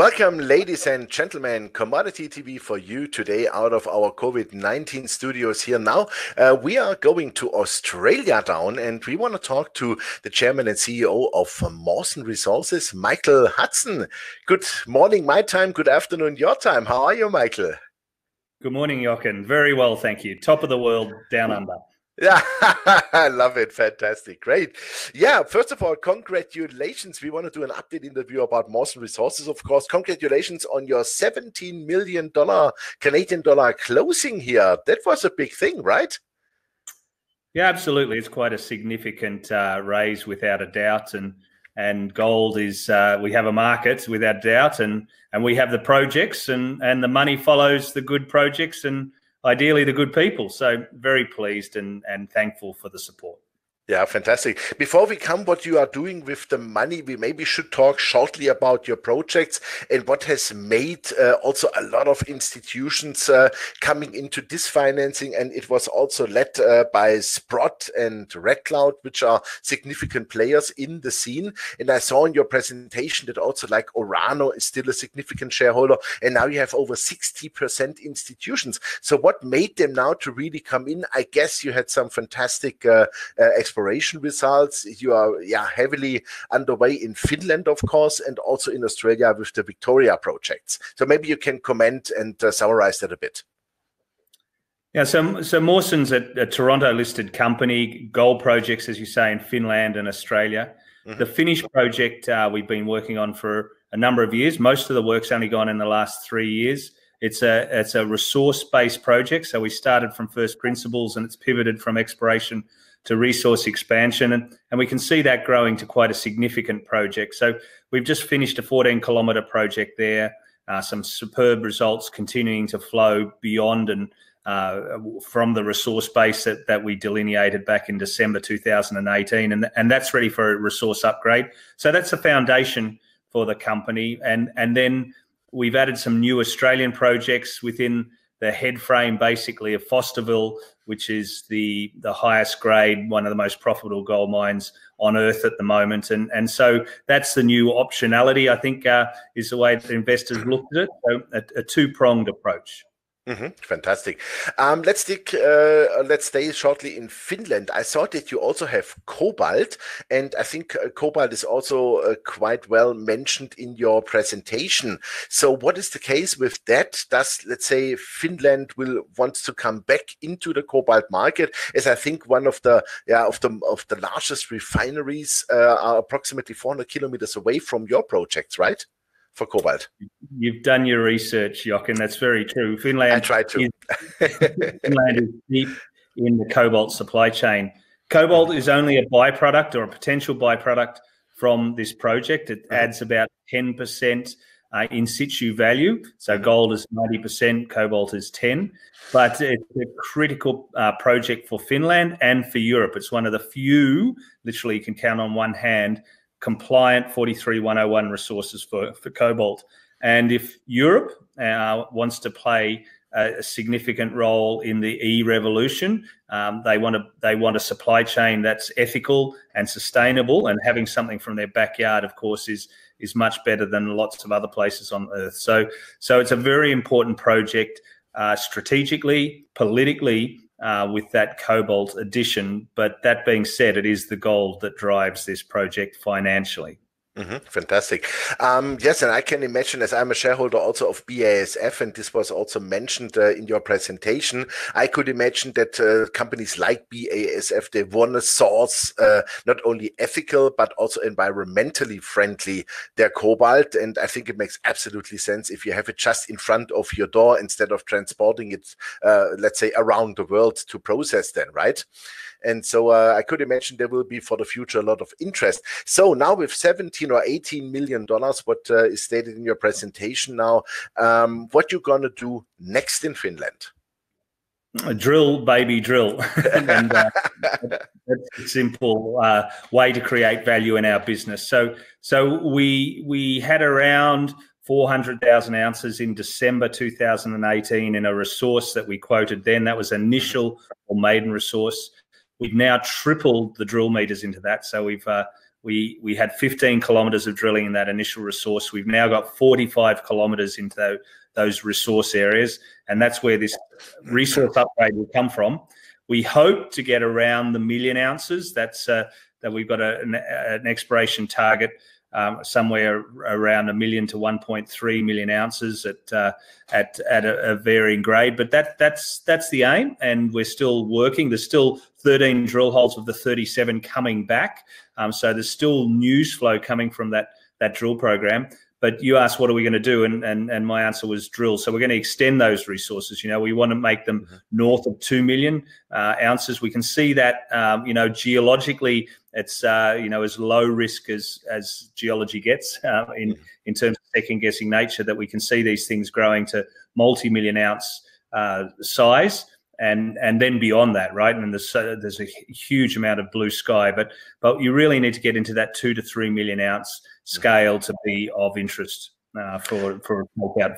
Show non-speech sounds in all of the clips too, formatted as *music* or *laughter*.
Welcome, ladies and gentlemen. Commodity TV for you today out of our COVID 19 studios here now. Uh, we are going to Australia down and we want to talk to the chairman and CEO of Mawson Resources, Michael Hudson. Good morning, my time. Good afternoon, your time. How are you, Michael? Good morning, Jochen. Very well, thank you. Top of the world, down under. Yeah, *laughs* I love it. Fantastic. Great. Yeah, first of all, congratulations. We want to do an update interview about Mawson Resources, of course. Congratulations on your $17 million Canadian dollar closing here. That was a big thing, right? Yeah, absolutely. It's quite a significant uh, raise without a doubt. And and gold is uh, we have a market without doubt and and we have the projects and and the money follows the good projects and ideally the good people. So very pleased and, and thankful for the support. Yeah, fantastic. Before we come, what you are doing with the money, we maybe should talk shortly about your projects and what has made uh, also a lot of institutions uh, coming into this financing. And it was also led uh, by Sprott and Red Cloud, which are significant players in the scene. And I saw in your presentation that also like Orano is still a significant shareholder. And now you have over 60% institutions. So what made them now to really come in? I guess you had some fantastic uh, uh, exploration results. You are yeah heavily underway in Finland, of course, and also in Australia with the Victoria projects. So maybe you can comment and uh, summarize that a bit. Yeah, so so Mawson's a, a Toronto-listed company, gold projects, as you say, in Finland and Australia. Mm -hmm. The Finnish project uh, we've been working on for a number of years. Most of the work's only gone in the last three years. It's a it's a resource-based project, so we started from first principles, and it's pivoted from exploration to resource expansion. And, and we can see that growing to quite a significant project. So we've just finished a 14 kilometre project there, uh, some superb results continuing to flow beyond and uh, from the resource base that, that we delineated back in December 2018. And, and that's ready for a resource upgrade. So that's the foundation for the company. And, and then we've added some new Australian projects within the head frame basically of Fosterville, which is the the highest grade, one of the most profitable gold mines on earth at the moment, and and so that's the new optionality. I think uh, is the way that investors looked at it. So a, a two pronged approach. Mm-hmm. Fantastic. Um, let's stick. Uh, let's stay shortly in Finland. I saw that you also have cobalt, and I think uh, cobalt is also uh, quite well mentioned in your presentation. So, what is the case with that? Does let's say Finland will want to come back into the cobalt market? As I think one of the yeah of the of the largest refineries uh, are approximately 400 kilometers away from your projects, right? For cobalt. You've done your research, Jochen. That's very true. Finland. I tried to. Is, Finland is deep in the cobalt supply chain. Cobalt is only a byproduct or a potential byproduct from this project. It mm-hmm. adds about 10% uh, in situ value. So mm-hmm. gold is 90%, cobalt is 10. But it's a critical uh, project for Finland and for Europe. It's one of the few, literally you can count on one hand, compliant 43101 resources for, for cobalt. And if Europe uh, wants to play a, a, significant role in the e-revolution, um, they want to they want a supply chain that's ethical and sustainable. And having something from their backyard, of course, is is much better than lots of other places on earth. So so it's a very important project uh, strategically, politically, uh, with that cobalt addition. But that being said, it is the gold that drives this project financially. Mm-hmm. Fantastic. Um, yes, and I can imagine, as I'm a shareholder also of BASF, and this was also mentioned uh, in your presentation, I could imagine that uh, companies like BASF they want to source uh, not only ethical but also environmentally friendly their cobalt, and I think it makes absolutely sense if you have it just in front of your door instead of transporting it, uh, let's say, around the world to process. Then, right? And so uh, I could imagine there will be for the future a lot of interest. So now with 17 or 18 million dollars, what uh, is stated in your presentation now, um, what you're going to do next in Finland? A drill, baby, drill. *laughs* and uh, that's a simple uh, way to create value in our business. So, so we we had around 400,000 ounces in December 2018 in a resource that we quoted then. That was initial or maiden resource. We've now tripled the drill meters into that. So we've uh, we we had 15 kilometers of drilling in that initial resource. We've now got 45 kilometers into those resource areas, and that's where this resource upgrade will come from. We hope to get around the million ounces. That's uh, that we've got a, an, an exploration target um, somewhere around a million to 1.3 million ounces at uh, at at a, a, varying grade. But that that's that's the aim, and we're still working. There's still 13 drill holes of the 37 coming back, um, so there's still news flow coming from that that drill program. But you asked, what are we going to do? And, and, and my answer was drill. So we're going to extend those resources. You know, we want to make them mm-hmm. north of 2 million uh, ounces. We can see that, um, you know, geologically, it's, uh, you know, as low risk as, as geology gets uh, in, mm-hmm. in terms of second guessing nature, that we can see these things growing to multi million ounce uh, size and and then beyond that, right? And there's uh, there's a huge amount of blue sky, but but you really need to get into that two to three million ounce scale to be of interest uh, for for takeout,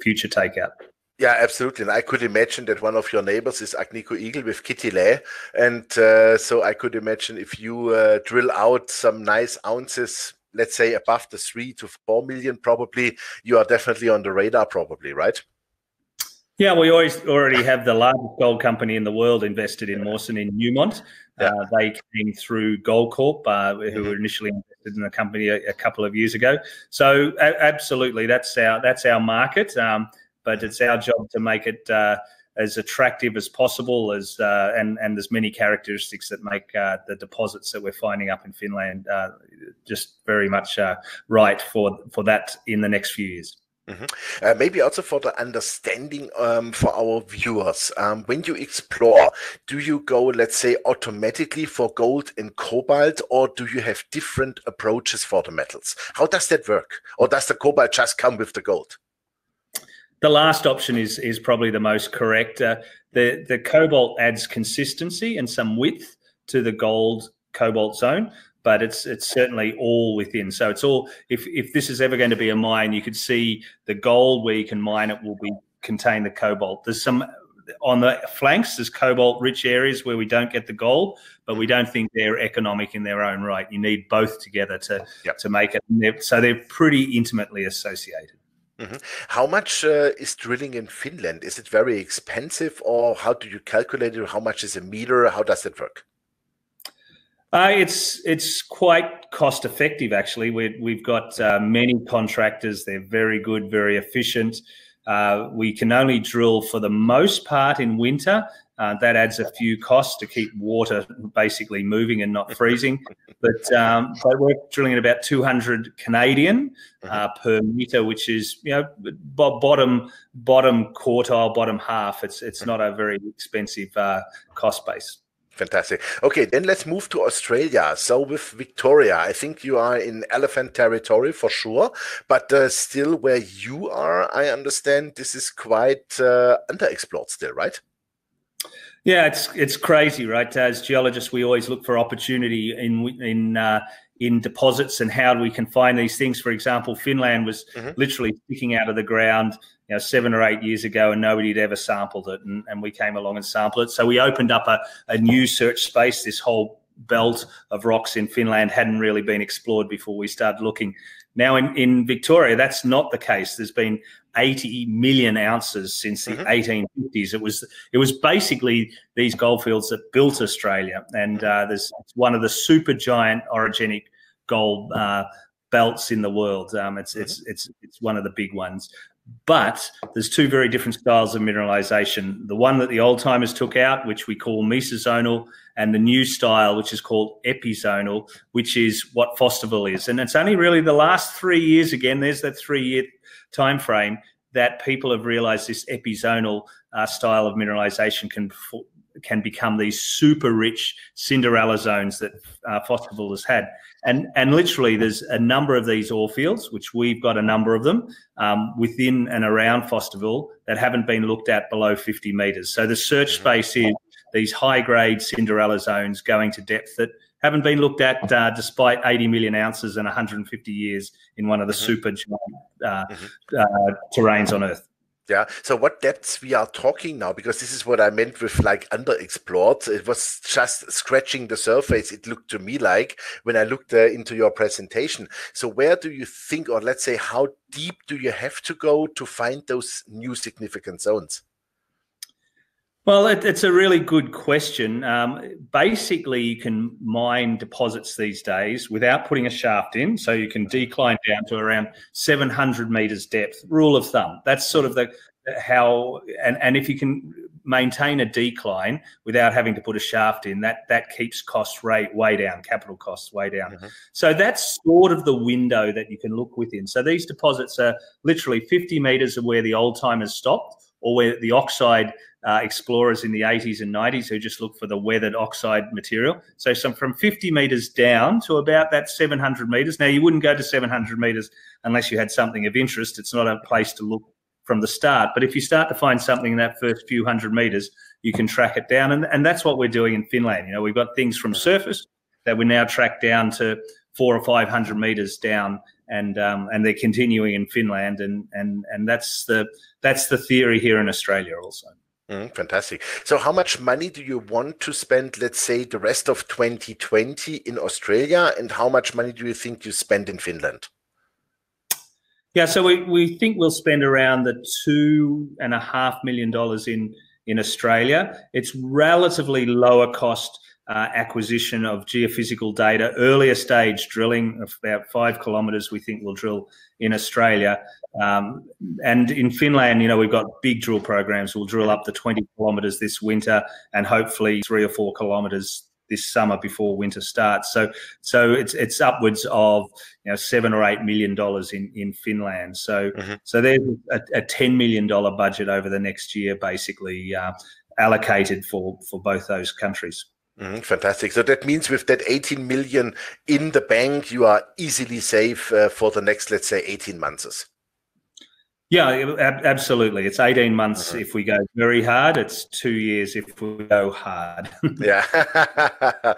future takeout. Yeah, absolutely. And I could imagine that one of your neighbors is Agnico Eagle with Kittilä. And uh, so I could imagine if you uh, drill out some nice ounces, let's say above the three to four million, probably you are definitely on the radar, probably, right? Yeah, we always already have the largest gold company in the world invested in Mawson in Newmont. Yeah. Uh, they came through Goldcorp, uh, who mm-hmm. were initially invested in the company a, a couple of years ago. So a- absolutely, that's our that's our market. Um, but it's our job to make it uh, as attractive as possible, as uh, and and there's many characteristics that make uh, the deposits that we're finding up in Finland uh, just very much right for for that in the next few years. Mm-hmm. Uh, maybe also for the understanding um, for our viewers, um, when you explore, do you go, let's say, automatically for gold and cobalt, or do you have different approaches for the metals? How does that work? Or does the cobalt just come with the gold? The last option is is probably the most correct. Uh, the the cobalt adds consistency and some width to the gold cobalt zone, but it's it's certainly all within. So it's all if if this is ever going to be a mine, you could see the gold where you can mine it will be contain the cobalt. There's some on the flanks. There's cobalt rich areas where we don't get the gold, but we don't think they're economic in their own right. You need both together to yep. to make it. They're, so they're pretty intimately associated. Mm-hmm. How much uh, is drilling in Finland? Is it very expensive, or how do you calculate it? How much is a meter? How does it work? Uh, it's it's quite cost effective actually. we we've got uh, many contractors. They're very good, very efficient. Uh, we can only drill for the most part in winter. Uh, that adds a few costs to keep water basically moving and not freezing. But um, but we're drilling at about 200 Canadian uh, mm-hmm. per meter, which is you know bottom bottom quartile, bottom half. It's it's not a very expensive uh, cost base. Fantastic. Okay, then let's move to Australia. So with Victoria, I think you are in elephant territory for sure, but uh, still where you are, I understand this is quite uh, underexplored still, right? Yeah, it's it's crazy, right? As geologists, we always look for opportunity in in uh, in deposits and how we can find these things. For example, Finland was mm-hmm. literally sticking out of the ground, you know, seven or eight years ago, and nobody had ever sampled it, and, and we came along and sampled it. So we opened up a, a new search space. This whole belt of rocks in Finland hadn't really been explored before we started looking. Now in, in Victoria, that's not the case. There's been 80 million ounces since the mm-hmm. 1850s. It was it was basically these goldfields that built Australia, and uh, there's one of the super giant orogenic gold uh, belts in the world. Um, it's mm-hmm. it's it's it's one of the big ones. But there's two very different styles of mineralization. The one that the old timers took out, which we call mesozonal, and the new style, which is called epizonal, which is what Fosterville is. And it's only really the last three years, again, there's that three year time frame, that people have realized this epizonal uh, style of mineralization can can become these super rich Cinderella zones that uh, Fosterville has had. And, and literally, there's a number of these ore fields, which we've got a number of them um, within and around Fosterville that haven't been looked at below 50 metres. So the search mm-hmm. space is these high grade Cinderella zones going to depth that haven't been looked at uh, despite 80 million ounces and 150 years in one of the mm-hmm. super giant uh, mm-hmm. uh, terrains on Earth. Yeah. So what depths we are talking now? Because this is what I meant with like underexplored. It was just scratching the surface. It looked to me like when I looked uh, into your presentation. So where do you think, or let's say, how deep do you have to go to find those new significant zones? Well, it, it's a really good question. Um, basically, you can mine deposits these days without putting a shaft in. So you can decline down to around 700 meters depth, rule of thumb. That's sort of the how, and, and if you can maintain a decline without having to put a shaft in, that that keeps cost rate way down, capital costs way down. Mm-hmm. So that's sort of the window that you can look within. So these deposits are literally 50 meters of where the old timers stopped or where the oxide uh, explorers in the 80s and 90s who just looked for the weathered oxide material. So some from 50 meters down to about that 700 meters. Now you wouldn't go to 700 meters unless you had something of interest. It's not a place to look from the start. But if you start to find something in that first few hundred meters, you can track it down. And, and that's what we're doing in Finland. You know, we've got things from surface that we now track down to four or 500 meters down and um, and they're continuing in Finland and and and that's the that's the theory here in Australia also. Mm, fantastic. So, how much money do you want to spend, let's say, the rest of 2020 in Australia, and how much money do you think you spend in Finland? Yeah, so we, we think we'll spend around the two and a half million dollars in in Australia. It's relatively lower cost uh, acquisition of geophysical data, earlier stage drilling of about five kilometres. We think we'll drill in Australia, um, and in Finland, you know, we've got big drill programs. We'll drill up to 20 kilometres this winter, and hopefully three or four kilometres this summer before winter starts. So, so it's it's upwards of you know seven or eight million dollars in in Finland. So, mm-hmm. so there's a, a, ten million dollar budget over the next year, basically uh, allocated for for both those countries. Mm, fantastic. So that means with that 18 million in the bank, you are easily safe uh, for the next, let's say, 18 months. Yeah, absolutely. It's 18 months mm-hmm. if we go very hard. It's two years if we go hard. *laughs* yeah.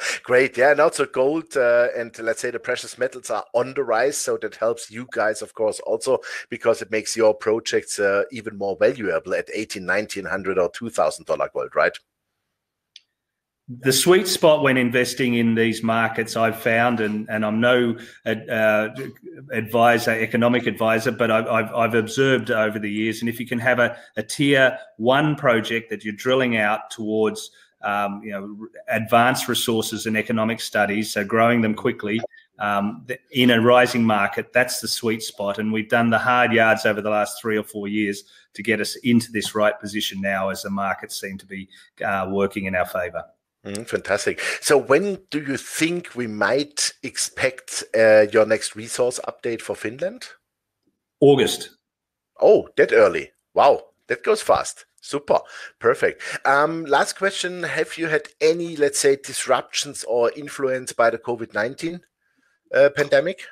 *laughs* Great. Yeah. And also gold uh, and let's say the precious metals are on the rise. So that helps you guys, of course, also because it makes your projects uh, even more valuable at 18, 1900 or $2,000 gold, right? The sweet spot when investing in these markets I've found, and, and I'm no uh, advisor, economic advisor, but I've, I've, I've, observed over the years. And if you can have a, a tier one project that you're drilling out towards, um, you know, advanced resources and economic studies, so growing them quickly um, in a rising market, that's the sweet spot. And we've done the hard yards over the last three or four years to get us into this right position now as the markets seem to be uh, working in our favour. Mm, fantastic. So, when do you think we might expect uh, your next resource update for Finland? August. Oh, that early. Wow, that goes fast. Super, perfect. Um, last question Have you had any, let's say, disruptions or influence by the COVID 19 uh, pandemic?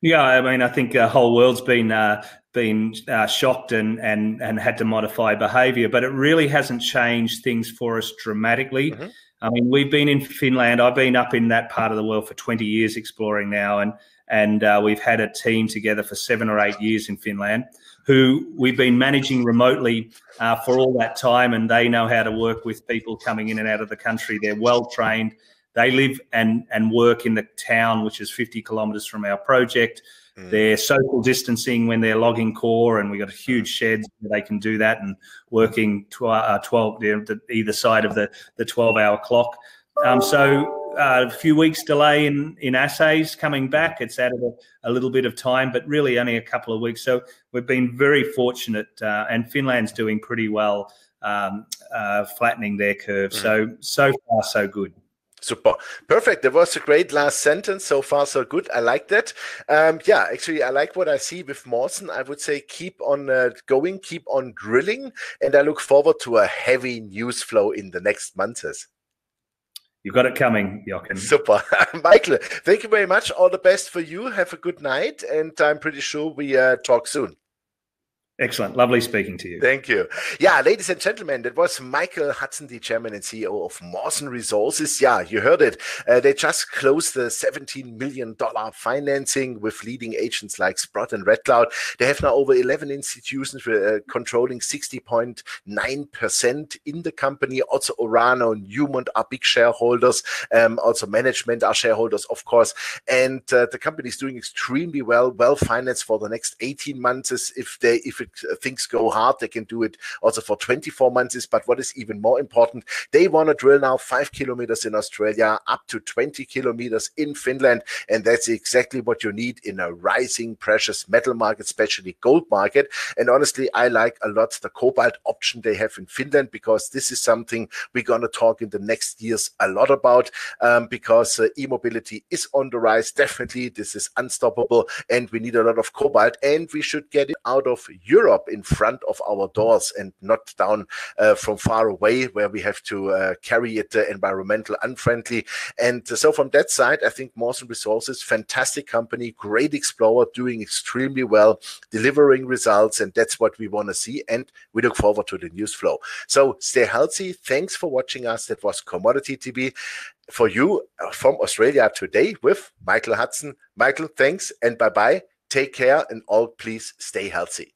Yeah, I mean, I think the whole world's been uh, been uh, shocked and and and had to modify behaviour, but it really hasn't changed things for us dramatically. Mm-hmm. I mean, we've been in Finland. I've been up in that part of the world for 20 years exploring now, and and uh, we've had a team together for seven or eight years in Finland, who we've been managing remotely uh, for all that time, and they know how to work with people coming in and out of the country. They're well trained. They live and and work in the town, which is 50 kilometres from our project. Mm. They're social distancing when they're logging core, and we've got a huge sheds where they can do that and working tw- uh, 12 either side of the, the 12 hour clock. Um, so uh, a few weeks delay in, in assays coming back. It's added a, a, little bit of time, but really only a couple of weeks. So we've been very fortunate, uh, and Finland's doing pretty well, um, uh, flattening their curve. Mm. So so far so good. Super. Perfect. That was a great last sentence. So far, so good. I like that. Um, yeah, actually, I like what I see with Mawson. I would say keep on uh, going, keep on drilling, and I look forward to a heavy news flow in the next months. You've got it coming, Jochen. Super. *laughs* Michael, thank you very much. All the best for you. Have a good night, and I'm pretty sure we uh, talk soon. Excellent. Lovely speaking to you. Thank you. Yeah, ladies and gentlemen, that was Michael Hudson, the chairman and CEO of Mawson Resources. Yeah, you heard it. Uh, they just closed the $17 million financing with leading agents like Sprott and Red Cloud. They have now over 11 institutions uh, controlling 60.9% in the company. Also, Orano and Newmont are big shareholders. Um, also, management are shareholders, of course. And uh, the company is doing extremely well, well financed for the next 18 months if they if uh, things go hard, they can do it also for 24 months. But what is even more important, they want to drill now five kilometers in Australia, up to 20 kilometers in Finland. And that's exactly what you need in a rising precious metal market, especially gold market. And honestly, I like a lot the cobalt option they have in Finland because this is something we're going to talk in the next years a lot about um, because uh, e-mobility is on the rise. Definitely, this is unstoppable and we need a lot of cobalt and we should get it out of Europe Europe in front of our doors and not down uh, from far away where we have to uh, carry it uh, environmental unfriendly. And so from that side, I think Mawson Resources, fantastic company, great explorer, doing extremely well, delivering results, and that's what we want to see. And we look forward to the news flow. So stay healthy. Thanks for watching us. That was Commodity TV for you uh, from Australia today with Michael Hudson. Michael, thanks and bye bye. Take care and all please stay healthy.